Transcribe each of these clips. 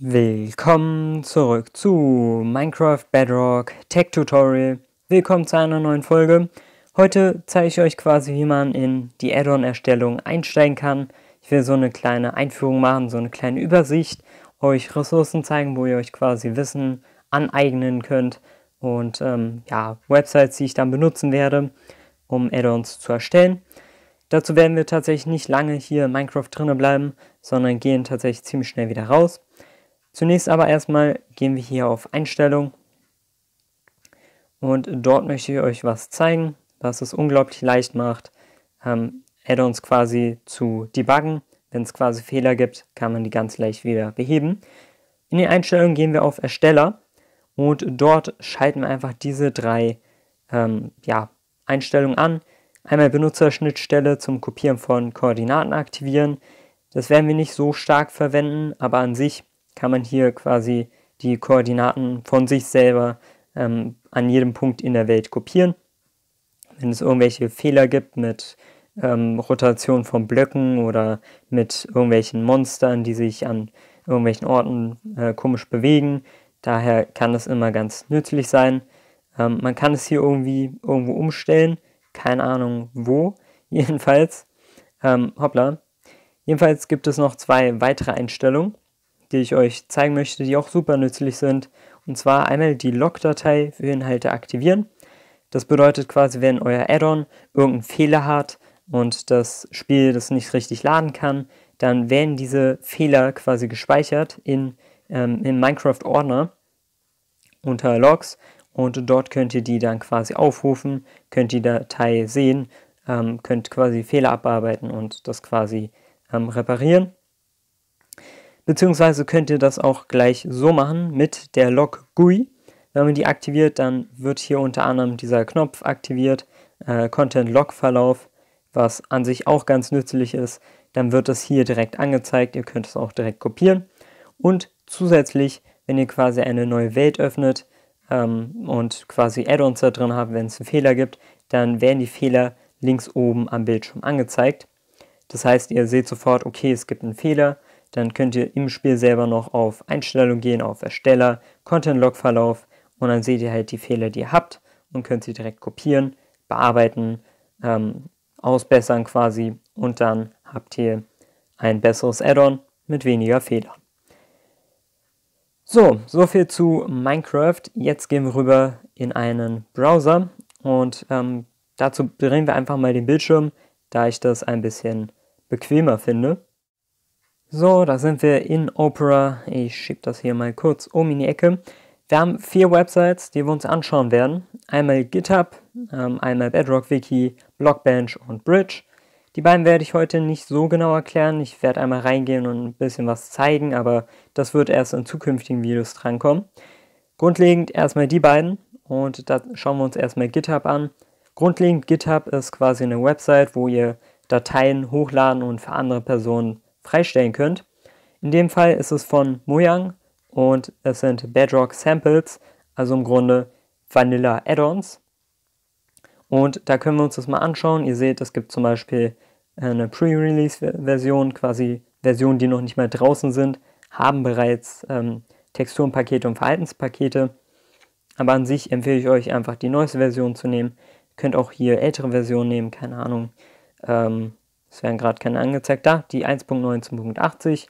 Willkommen zurück zu Minecraft Bedrock Tech Tutorial. Willkommen zu einer neuen Folge. Heute zeige ich euch quasi, wie man in die Add-on-Erstellung einsteigen kann. Ich will so eine kleine Einführung machen, so eine kleine Übersicht, euch Ressourcen zeigen, wo ihr euch quasi Wissen aneignen könnt und ähm, ja, Websites, die ich dann benutzen werde, um Add-ons zu erstellen. Dazu werden wir tatsächlich nicht lange hier in Minecraft drinnen bleiben, sondern gehen tatsächlich ziemlich schnell wieder raus. Zunächst aber erstmal gehen wir hier auf Einstellung und dort möchte ich euch was zeigen, was es unglaublich leicht macht, ähm, Add-ons quasi zu debuggen. Wenn es quasi Fehler gibt, kann man die ganz leicht wieder beheben. In die Einstellungen gehen wir auf Ersteller und dort schalten wir einfach diese drei ähm, ja, Einstellungen an. Einmal Benutzerschnittstelle zum Kopieren von Koordinaten aktivieren. Das werden wir nicht so stark verwenden, aber an sich kann man hier quasi die Koordinaten von sich selber ähm, an jedem Punkt in der Welt kopieren. Wenn es irgendwelche Fehler gibt mit ähm, Rotation von Blöcken oder mit irgendwelchen Monstern, die sich an irgendwelchen Orten äh, komisch bewegen, daher kann es immer ganz nützlich sein. Ähm, man kann es hier irgendwie irgendwo umstellen, keine Ahnung wo, jedenfalls. Ähm, hoppla. Jedenfalls gibt es noch zwei weitere Einstellungen die ich euch zeigen möchte, die auch super nützlich sind. Und zwar einmal die Log-Datei für Inhalte aktivieren. Das bedeutet quasi, wenn euer Add-on irgendeinen Fehler hat und das Spiel das nicht richtig laden kann, dann werden diese Fehler quasi gespeichert in, ähm, im Minecraft-Ordner unter Logs und dort könnt ihr die dann quasi aufrufen, könnt die Datei sehen, ähm, könnt quasi Fehler abarbeiten und das quasi ähm, reparieren. Beziehungsweise könnt ihr das auch gleich so machen mit der Log GUI. Wenn man die aktiviert, dann wird hier unter anderem dieser Knopf aktiviert, äh, Content Log Verlauf, was an sich auch ganz nützlich ist. Dann wird es hier direkt angezeigt, ihr könnt es auch direkt kopieren. Und zusätzlich, wenn ihr quasi eine neue Welt öffnet ähm, und quasi Add-ons da drin habt, wenn es einen Fehler gibt, dann werden die Fehler links oben am Bildschirm angezeigt. Das heißt, ihr seht sofort, okay, es gibt einen Fehler dann könnt ihr im Spiel selber noch auf Einstellung gehen, auf Ersteller, Content-Log-Verlauf und dann seht ihr halt die Fehler, die ihr habt und könnt sie direkt kopieren, bearbeiten, ähm, ausbessern quasi und dann habt ihr ein besseres Add-on mit weniger Fehlern. So, soviel zu Minecraft. Jetzt gehen wir rüber in einen Browser und ähm, dazu drehen wir einfach mal den Bildschirm, da ich das ein bisschen bequemer finde. So, da sind wir in Opera. Ich schiebe das hier mal kurz um in die Ecke. Wir haben vier Websites, die wir uns anschauen werden. Einmal GitHub, ähm, einmal Bedrock Wiki, Blockbench und Bridge. Die beiden werde ich heute nicht so genau erklären. Ich werde einmal reingehen und ein bisschen was zeigen, aber das wird erst in zukünftigen Videos drankommen. Grundlegend erstmal die beiden und da schauen wir uns erstmal GitHub an. Grundlegend GitHub ist quasi eine Website, wo ihr Dateien hochladen und für andere Personen freistellen könnt. In dem Fall ist es von Mojang und es sind Bedrock Samples, also im Grunde Vanilla Add-ons. Und da können wir uns das mal anschauen. Ihr seht, es gibt zum Beispiel eine Pre-Release-Version, quasi Versionen, die noch nicht mal draußen sind, haben bereits ähm, Texturenpakete und Verhaltenspakete. Aber an sich empfehle ich euch einfach die neueste Version zu nehmen. Ihr könnt auch hier ältere Versionen nehmen, keine Ahnung. Ähm, es werden gerade keine angezeigt. Da, die 1.19.80,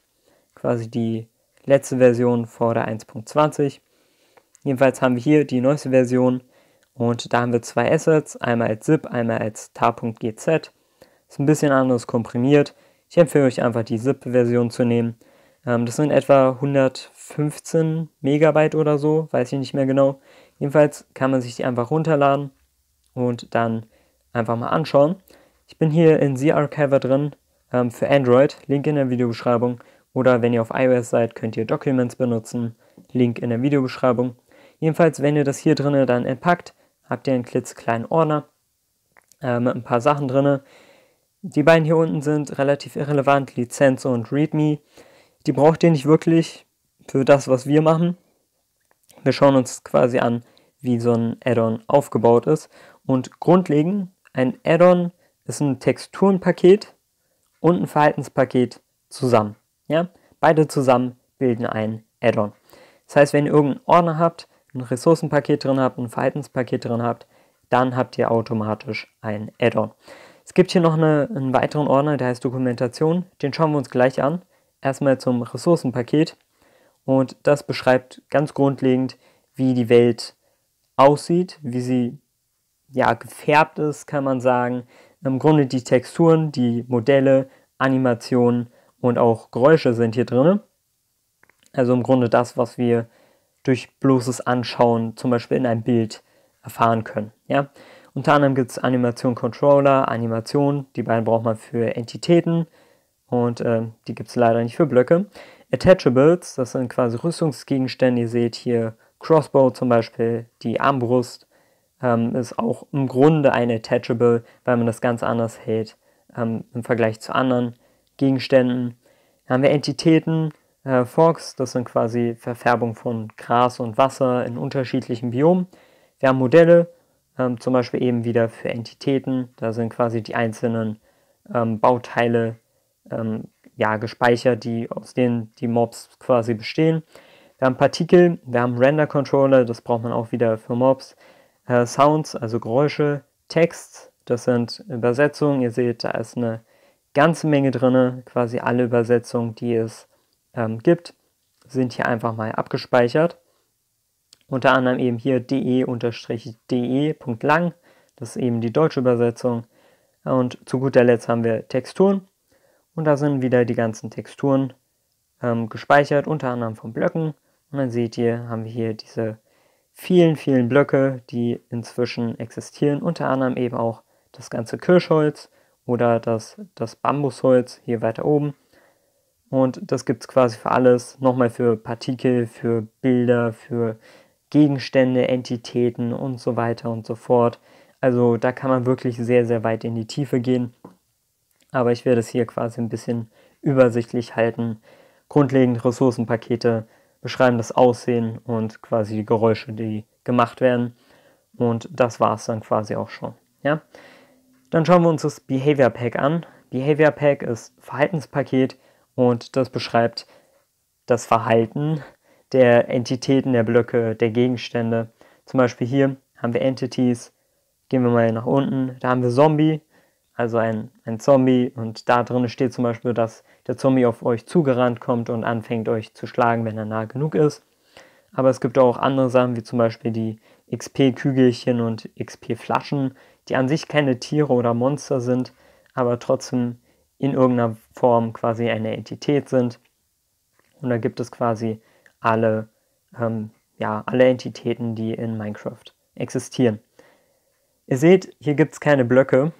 quasi die letzte Version vor der 1.20. Jedenfalls haben wir hier die neueste Version und da haben wir zwei Assets, einmal als ZIP, einmal als tar.gz. Ist ein bisschen anders komprimiert. Ich empfehle euch einfach die ZIP-Version zu nehmen. Ähm, das sind etwa 115 Megabyte oder so, weiß ich nicht mehr genau. Jedenfalls kann man sich die einfach runterladen und dann einfach mal anschauen. Ich bin hier in Z-Archiver drin ähm, für Android, Link in der Videobeschreibung. Oder wenn ihr auf iOS seid, könnt ihr Documents benutzen, Link in der Videobeschreibung. Jedenfalls, wenn ihr das hier drin dann entpackt, habt ihr einen klitzekleinen Ordner äh, mit ein paar Sachen drin. Die beiden hier unten sind relativ irrelevant, Lizenz und README. Die braucht ihr nicht wirklich für das, was wir machen. Wir schauen uns quasi an, wie so ein Add-on aufgebaut ist. Und grundlegend, ein Add-on ist ein Texturenpaket und ein Verhaltenspaket zusammen. Ja? Beide zusammen bilden ein Add-on. Das heißt, wenn ihr irgendeinen Ordner habt, ein Ressourcenpaket drin habt, ein Verhaltenspaket drin habt, dann habt ihr automatisch ein Add-on. Es gibt hier noch eine, einen weiteren Ordner, der heißt Dokumentation. Den schauen wir uns gleich an. Erstmal zum Ressourcenpaket. Und das beschreibt ganz grundlegend, wie die Welt aussieht, wie sie ja gefärbt ist, kann man sagen. Im Grunde die Texturen, die Modelle, Animationen und auch Geräusche sind hier drin. Also im Grunde das, was wir durch bloßes Anschauen zum Beispiel in einem Bild erfahren können. Ja? Unter anderem gibt es Animation Controller, Animation, die beiden braucht man für Entitäten und äh, die gibt es leider nicht für Blöcke. Attachables, das sind quasi Rüstungsgegenstände. Ihr seht hier Crossbow zum Beispiel, die Armbrust ähm, ist auch im Grunde ein Attachable, weil man das ganz anders hält ähm, im Vergleich zu anderen Gegenständen. Dann haben wir Entitäten, äh, Fogs, das sind quasi Verfärbung von Gras und Wasser in unterschiedlichen Biomen. Wir haben Modelle, ähm, zum Beispiel eben wieder für Entitäten, da sind quasi die einzelnen ähm, Bauteile ähm, ja, gespeichert, die, aus denen die Mobs quasi bestehen. Wir haben Partikel, wir haben Render Controller, das braucht man auch wieder für Mobs. Äh, Sounds, also Geräusche, Text, das sind Übersetzungen. Ihr seht, da ist eine ganze Menge drin, quasi alle Übersetzungen, die es ähm, gibt, sind hier einfach mal abgespeichert. Unter anderem eben hier de-de.lang, das ist eben die deutsche Übersetzung. Und zu guter Letzt haben wir Texturen. Und da sind wieder die ganzen Texturen ähm, gespeichert, unter anderem von Blöcken. Und dann seht ihr, haben wir hier diese vielen, vielen Blöcke, die inzwischen existieren. Unter anderem eben auch das ganze Kirschholz oder das, das Bambusholz hier weiter oben. Und das gibt es quasi für alles. Nochmal für Partikel, für Bilder, für Gegenstände, Entitäten und so weiter und so fort. Also da kann man wirklich sehr, sehr weit in die Tiefe gehen. Aber ich werde es hier quasi ein bisschen übersichtlich halten. Grundlegend Ressourcenpakete beschreiben das Aussehen und quasi die Geräusche, die gemacht werden. Und das war es dann quasi auch schon. Ja? Dann schauen wir uns das Behavior Pack an. Behavior Pack ist Verhaltenspaket und das beschreibt das Verhalten der Entitäten, der Blöcke, der Gegenstände. Zum Beispiel hier haben wir Entities, gehen wir mal nach unten, da haben wir Zombie, also ein, ein Zombie und da drin steht zum Beispiel, dass der Zombie auf euch zugerannt kommt und anfängt euch zu schlagen, wenn er nah genug ist. Aber es gibt auch andere Sachen, wie zum Beispiel die XP-Kügelchen und XP-Flaschen, die an sich keine Tiere oder Monster sind, aber trotzdem in irgendeiner Form quasi eine Entität sind. Und da gibt es quasi alle, ähm, ja, alle Entitäten, die in Minecraft existieren. Ihr seht, hier gibt es keine Blöcke,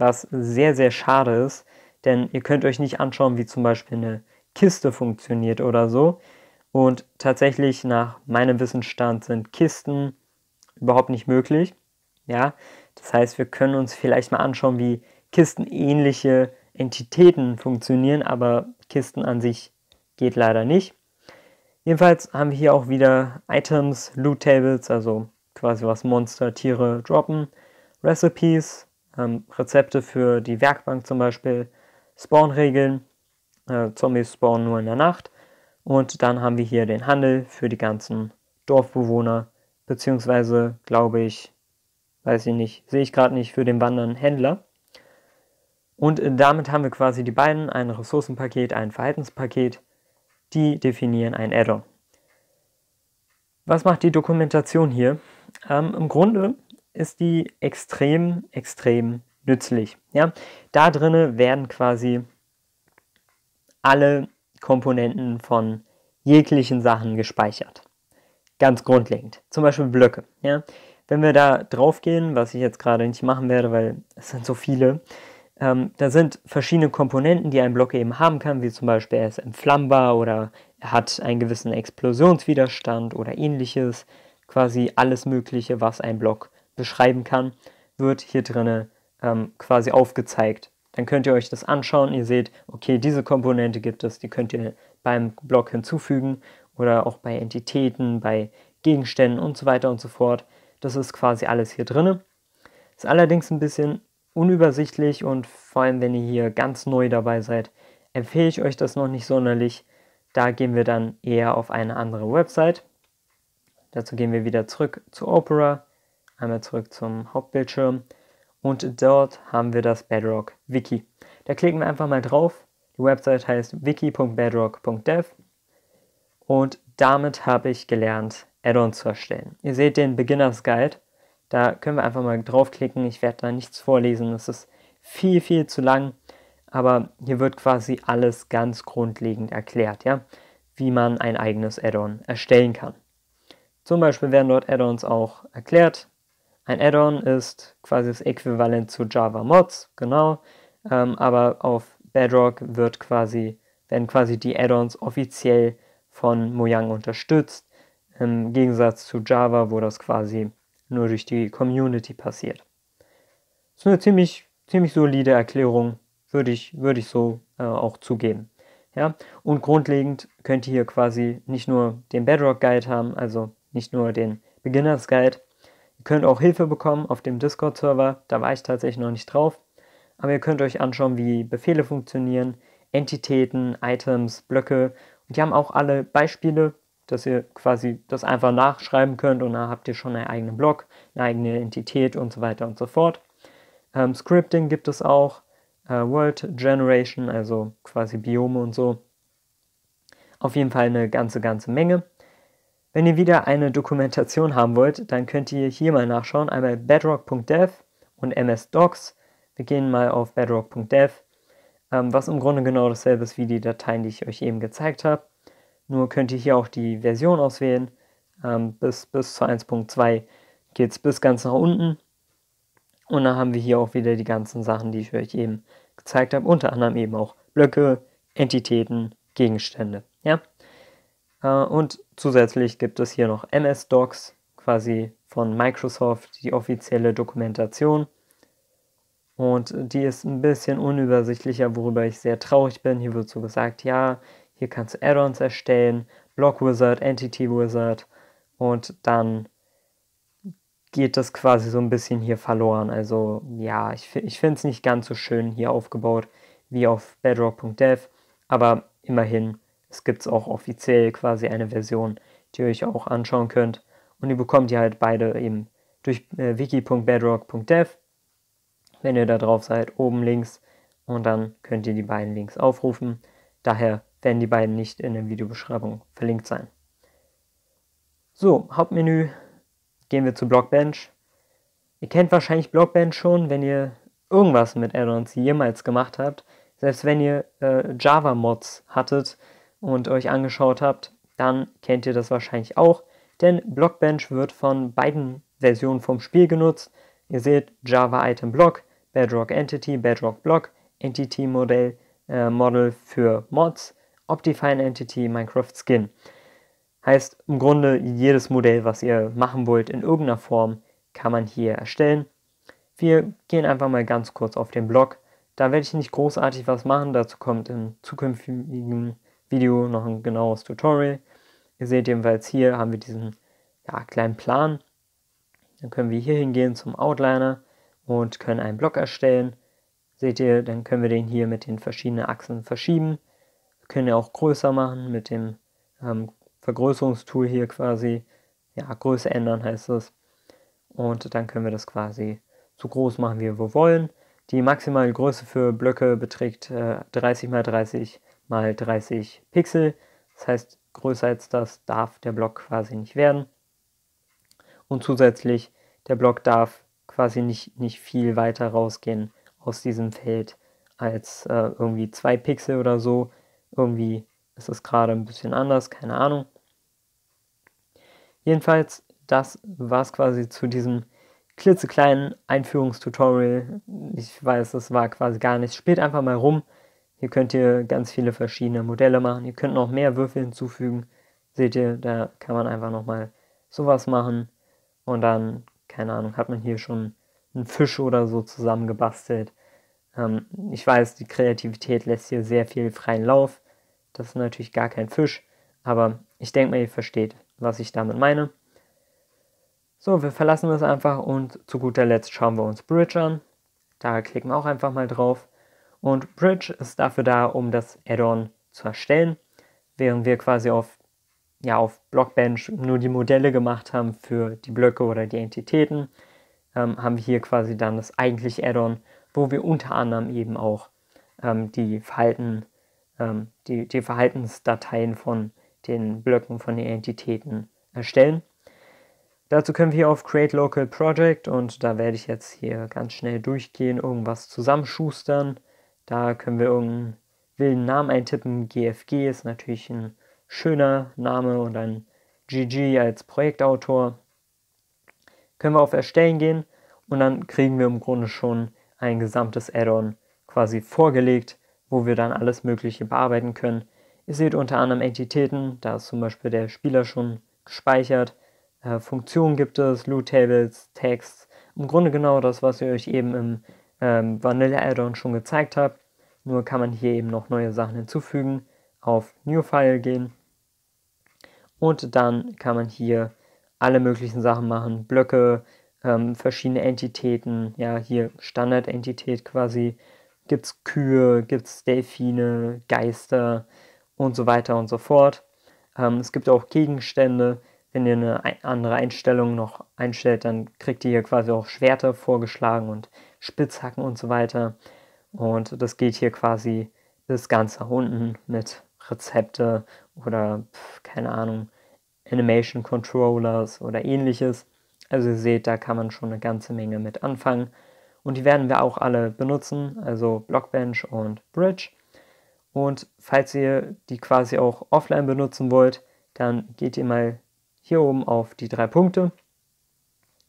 was sehr, sehr schade ist, denn ihr könnt euch nicht anschauen, wie zum Beispiel eine Kiste funktioniert oder so. Und tatsächlich nach meinem Wissensstand sind Kisten überhaupt nicht möglich. Ja, das heißt, wir können uns vielleicht mal anschauen, wie kistenähnliche Entitäten funktionieren, aber Kisten an sich geht leider nicht. Jedenfalls haben wir hier auch wieder Items, Loot Tables, also quasi was Monster, Tiere droppen, Recipes, ähm, Rezepte für die Werkbank zum Beispiel, Spawn-Regeln, äh, Zombies spawnen nur in der Nacht und dann haben wir hier den Handel für die ganzen Dorfbewohner, beziehungsweise glaube ich, weiß ich nicht, sehe ich gerade nicht, für den wandernden Händler. Und damit haben wir quasi die beiden, ein Ressourcenpaket, ein Verhaltenspaket, die definieren ein Add-on. Was macht die Dokumentation hier? Ähm, Im Grunde ist die extrem, extrem nützlich. Ja? Da drinne werden quasi alle Komponenten von jeglichen Sachen gespeichert. Ganz grundlegend. Zum Beispiel Blöcke. Ja? Wenn wir da drauf gehen, was ich jetzt gerade nicht machen werde, weil es sind so viele, ähm, da sind verschiedene Komponenten, die ein Block eben haben kann, wie zum Beispiel er ist entflammbar oder er hat einen gewissen Explosionswiderstand oder ähnliches. Quasi alles Mögliche, was ein Block beschreiben kann, wird hier drin ähm, quasi aufgezeigt. Dann könnt ihr euch das anschauen. Ihr seht, okay, diese Komponente gibt es, die könnt ihr beim Block hinzufügen oder auch bei Entitäten, bei Gegenständen und so weiter und so fort. Das ist quasi alles hier drin. Ist allerdings ein bisschen unübersichtlich und vor allem, wenn ihr hier ganz neu dabei seid, empfehle ich euch das noch nicht sonderlich. Da gehen wir dann eher auf eine andere Website. Dazu gehen wir wieder zurück zu Opera, einmal zurück zum Hauptbildschirm und dort haben wir das Bedrock Wiki. Da klicken wir einfach mal drauf. Die Website heißt wiki.bedrock.dev und damit habe ich gelernt, Add-ons zu erstellen. Ihr seht den Beginners Guide. Da können wir einfach mal draufklicken. Ich werde da nichts vorlesen. Es ist viel, viel zu lang. Aber hier wird quasi alles ganz grundlegend erklärt, ja, wie man ein eigenes Add-on erstellen kann. Zum Beispiel werden dort Add-ons auch erklärt. Ein Add-on ist quasi das Äquivalent zu Java Mods, genau. Ähm, aber auf Bedrock wird quasi, werden quasi die Add-ons offiziell von Mojang unterstützt. Im Gegensatz zu Java, wo das quasi nur durch die Community passiert. Das ist eine ziemlich, ziemlich solide Erklärung, würde ich, würde ich so äh, auch zugeben. Ja? Und grundlegend könnt ihr hier quasi nicht nur den Bedrock Guide haben, also nicht nur den Beginners Guide. Ihr könnt auch Hilfe bekommen auf dem Discord-Server, da war ich tatsächlich noch nicht drauf. Aber ihr könnt euch anschauen, wie Befehle funktionieren, Entitäten, Items, Blöcke. Und die haben auch alle Beispiele dass ihr quasi das einfach nachschreiben könnt und dann habt ihr schon einen eigenen Blog, eine eigene Entität und so weiter und so fort. Ähm, Scripting gibt es auch, äh, World Generation, also quasi Biome und so. Auf jeden Fall eine ganze, ganze Menge. Wenn ihr wieder eine Dokumentation haben wollt, dann könnt ihr hier mal nachschauen. Einmal bedrock.dev und MS-Docs. Wir gehen mal auf bedrock.dev, ähm, was im Grunde genau dasselbe ist wie die Dateien, die ich euch eben gezeigt habe. Nur könnt ihr hier auch die Version auswählen. Ähm, bis, bis zu 1.2 geht es bis ganz nach unten. Und dann haben wir hier auch wieder die ganzen Sachen, die ich euch eben gezeigt habe. Unter anderem eben auch Blöcke, Entitäten, Gegenstände. Ja? Äh, und zusätzlich gibt es hier noch MS-Docs, quasi von Microsoft, die offizielle Dokumentation. Und die ist ein bisschen unübersichtlicher, worüber ich sehr traurig bin. Hier wird so gesagt, ja, hier kannst du Add-ons erstellen, Block Wizard, Entity Wizard und dann geht das quasi so ein bisschen hier verloren. Also ja, ich, ich finde es nicht ganz so schön hier aufgebaut wie auf bedrock.dev, aber immerhin, es gibt auch offiziell quasi eine Version, die ihr euch auch anschauen könnt. Und ihr bekommt ihr halt beide eben durch äh, wiki.bedrock.dev, wenn ihr da drauf seid, oben links. Und dann könnt ihr die beiden Links aufrufen. Daher werden die beiden nicht in der Videobeschreibung verlinkt sein. So, Hauptmenü, gehen wir zu Blockbench. Ihr kennt wahrscheinlich Blockbench schon, wenn ihr irgendwas mit Add-ons jemals gemacht habt. Selbst wenn ihr äh, Java-Mods hattet und euch angeschaut habt, dann kennt ihr das wahrscheinlich auch, denn Blockbench wird von beiden Versionen vom Spiel genutzt. Ihr seht Java Item Block, Bedrock Entity, Bedrock Block, Entity Modell, äh, Model für Mods Optifine Entity Minecraft Skin. Heißt im Grunde jedes Modell, was ihr machen wollt in irgendeiner Form, kann man hier erstellen. Wir gehen einfach mal ganz kurz auf den Blog. Da werde ich nicht großartig was machen, dazu kommt im zukünftigen Video noch ein genaues Tutorial. Ihr seht jedenfalls hier haben wir diesen ja, kleinen Plan. Dann können wir hier hingehen zum Outliner und können einen Block erstellen. Seht ihr, dann können wir den hier mit den verschiedenen Achsen verschieben können ja auch größer machen mit dem ähm, Vergrößerungstool hier quasi. Ja, Größe ändern heißt es. Und dann können wir das quasi so groß machen, wie wir wollen. Die maximale Größe für Blöcke beträgt äh, 30 x 30 x 30 Pixel. Das heißt, größer als das darf der Block quasi nicht werden. Und zusätzlich, der Block darf quasi nicht, nicht viel weiter rausgehen aus diesem Feld als äh, irgendwie 2 Pixel oder so. Irgendwie ist es gerade ein bisschen anders, keine Ahnung. Jedenfalls, das war es quasi zu diesem klitzekleinen Einführungstutorial. Ich weiß, das war quasi gar nichts. Spielt einfach mal rum. Hier könnt ihr ganz viele verschiedene Modelle machen. Ihr könnt noch mehr Würfel hinzufügen. Seht ihr, da kann man einfach nochmal sowas machen. Und dann, keine Ahnung, hat man hier schon einen Fisch oder so zusammengebastelt. Ähm, ich weiß, die Kreativität lässt hier sehr viel freien Lauf. Das ist natürlich gar kein Fisch, aber ich denke mal, ihr versteht, was ich damit meine. So, wir verlassen das einfach und zu guter Letzt schauen wir uns Bridge an. Da klicken wir auch einfach mal drauf. Und Bridge ist dafür da, um das Add-on zu erstellen. während wir quasi auf, ja, auf Blockbench nur die Modelle gemacht haben für die Blöcke oder die Entitäten, ähm, haben wir hier quasi dann das eigentliche Add-on, wo wir unter anderem eben auch ähm, die, Verhalten, ähm, die, die Verhaltensdateien von den Blöcken, von den Entitäten erstellen. Dazu können wir auf Create Local Project und da werde ich jetzt hier ganz schnell durchgehen, irgendwas zusammenschustern. Da können wir irgendeinen wilden Namen eintippen. GFG ist natürlich ein schöner Name und ein GG als Projektautor. Können wir auf Erstellen gehen und dann kriegen wir im Grunde schon ein gesamtes Add-on quasi vorgelegt, wo wir dann alles Mögliche bearbeiten können. Ihr seht unter anderem Entitäten, da ist zum Beispiel der Spieler schon gespeichert. Äh, Funktionen gibt es, Loot Tables, Text. Im Grunde genau das, was ich euch eben im ähm, Vanilla Add-on schon gezeigt habe. Nur kann man hier eben noch neue Sachen hinzufügen. Auf New File gehen. Und dann kann man hier alle möglichen Sachen machen. Blöcke, ähm, verschiedene Entitäten. Ja, hier Standardentität quasi. Gibt es Kühe, gibt es Delfine, Geister und so weiter und so fort. Ähm, es gibt auch Gegenstände wenn ihr eine andere Einstellung noch einstellt, dann kriegt ihr hier quasi auch Schwerter vorgeschlagen und Spitzhacken und so weiter. Und das geht hier quasi bis ganz nach unten mit Rezepte oder keine Ahnung, Animation Controllers oder ähnliches. Also ihr seht, da kann man schon eine ganze Menge mit anfangen. Und die werden wir auch alle benutzen, also Blockbench und Bridge. Und falls ihr die quasi auch offline benutzen wollt, dann geht ihr mal hier oben auf die drei Punkte,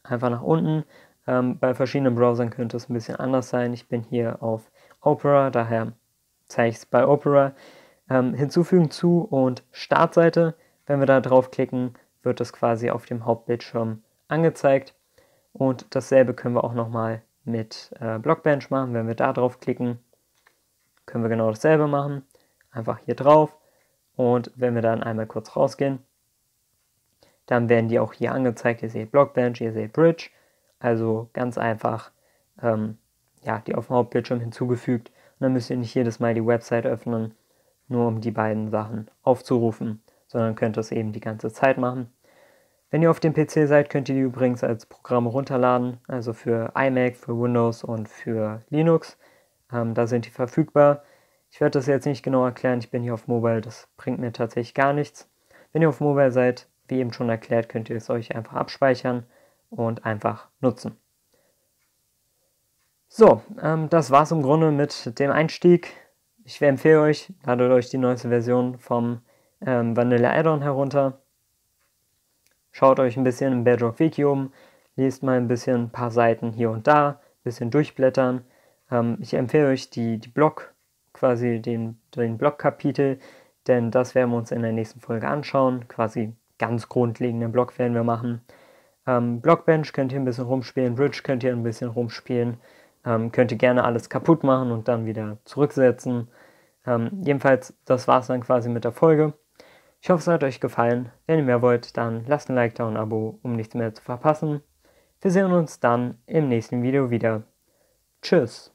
einfach nach unten. Ähm, bei verschiedenen Browsern könnte es ein bisschen anders sein. Ich bin hier auf Opera, daher zeige ich es bei Opera. Ähm, hinzufügen zu und Startseite. Wenn wir da draufklicken, wird das quasi auf dem Hauptbildschirm angezeigt. Und dasselbe können wir auch nochmal mit äh, Blockbench machen. Wenn wir da draufklicken, können wir genau dasselbe machen. Einfach hier drauf. Und wenn wir dann einmal kurz rausgehen, dann werden die auch hier angezeigt. Ihr seht Blockbench, ihr seht Bridge. Also ganz einfach, ähm, ja, die auf dem Hauptbildschirm hinzugefügt. Und dann müsst ihr nicht jedes Mal die Website öffnen, nur um die beiden Sachen aufzurufen, sondern könnt das eben die ganze Zeit machen. Wenn ihr auf dem PC seid, könnt ihr die übrigens als Programme runterladen, also für iMac, für Windows und für Linux. Ähm, da sind die verfügbar. Ich werde das jetzt nicht genau erklären, ich bin hier auf Mobile, das bringt mir tatsächlich gar nichts. Wenn ihr auf Mobile seid, wie eben schon erklärt, könnt ihr es euch einfach abspeichern und einfach nutzen. So, ähm, das war es im Grunde mit dem Einstieg. Ich empfehle euch, ladet euch die neueste Version vom ähm, Vanilla Addon herunter. Schaut euch ein bisschen im Bedrock Wiki um, lest mal ein bisschen ein paar Seiten hier und da, ein bisschen durchblättern. Ähm, ich empfehle euch die, die Blog, quasi den, den Blog-Kapitel, denn das werden wir uns in der nächsten Folge anschauen, quasi ganz grundlegenden Block werden wir machen. Ähm, Blockbench könnt ihr ein bisschen rumspielen, Bridge könnt ihr ein bisschen rumspielen, ähm, könnt ihr gerne alles kaputt machen und dann wieder zurücksetzen. Ähm, jedenfalls, das war es dann quasi mit der Folge. Ich hoffe, es hat euch gefallen. Wenn ihr mehr wollt, dann lasst ein Like da und ein Abo, um nichts mehr zu verpassen. Wir sehen uns dann im nächsten Video wieder. Tschüss.